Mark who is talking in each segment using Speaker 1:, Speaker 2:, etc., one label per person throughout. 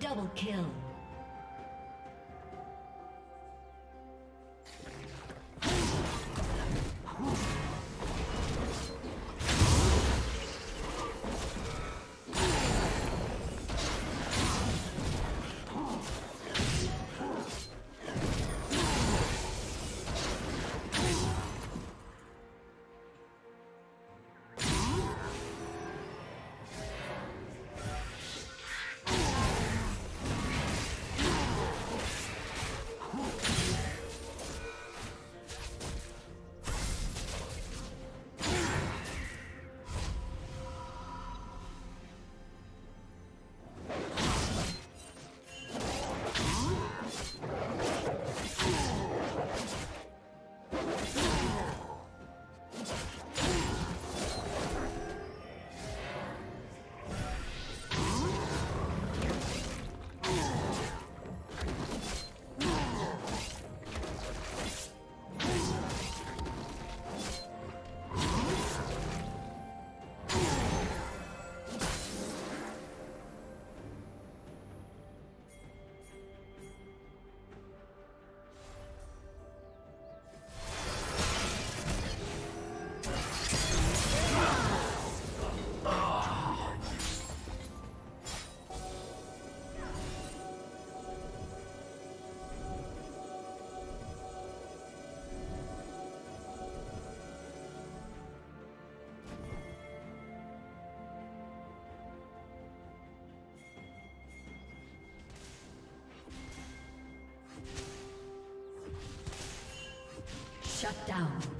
Speaker 1: Double kill. Shut down.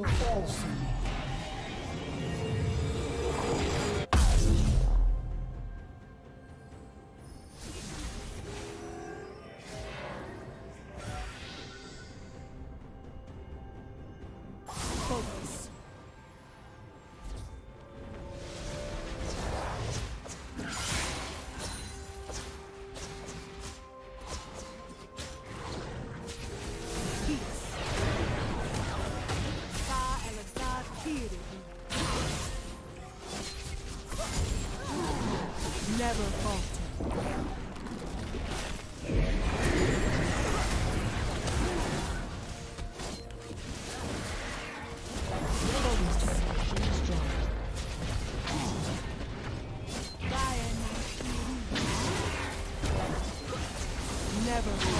Speaker 1: Will fall soon.
Speaker 2: Never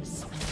Speaker 1: Killing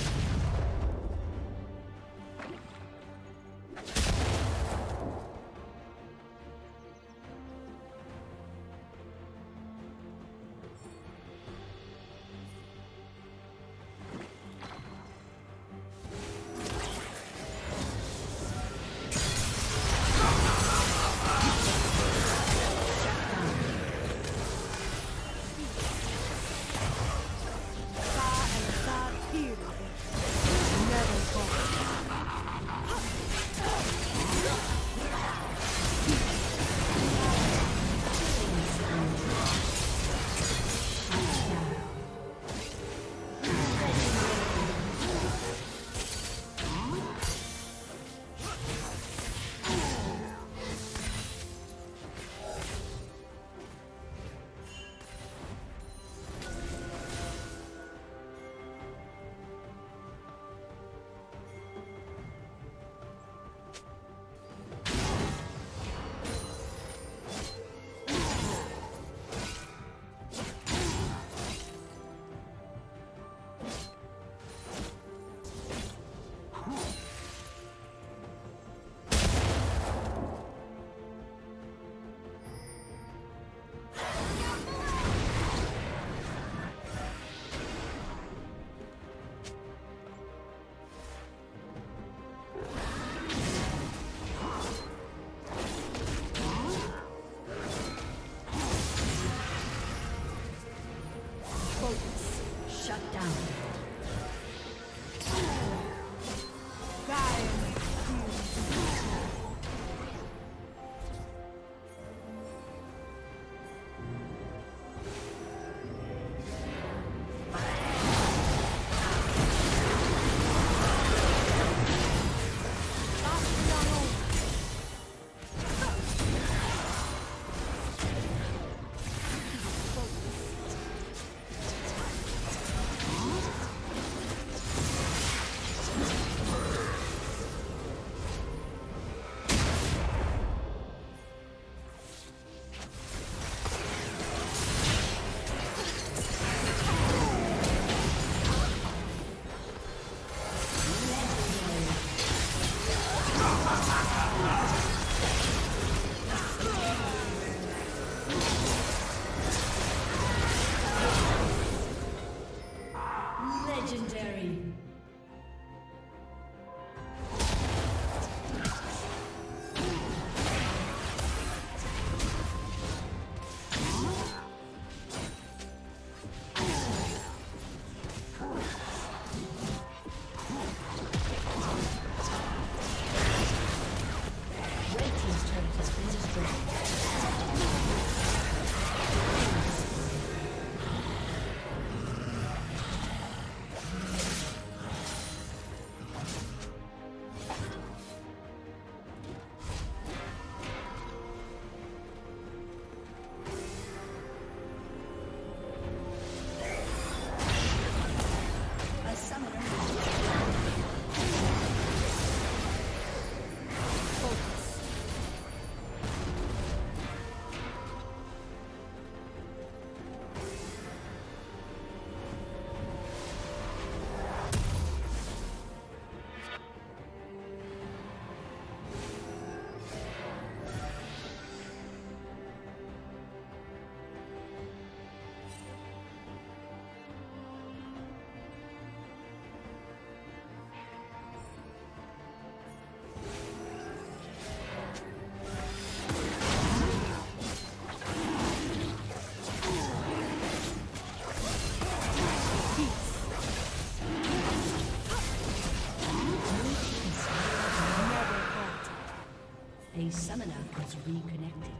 Speaker 1: reconnected.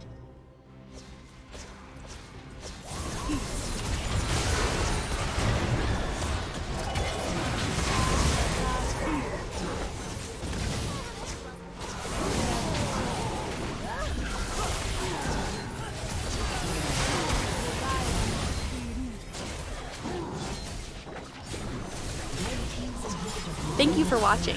Speaker 3: Thank you for watching.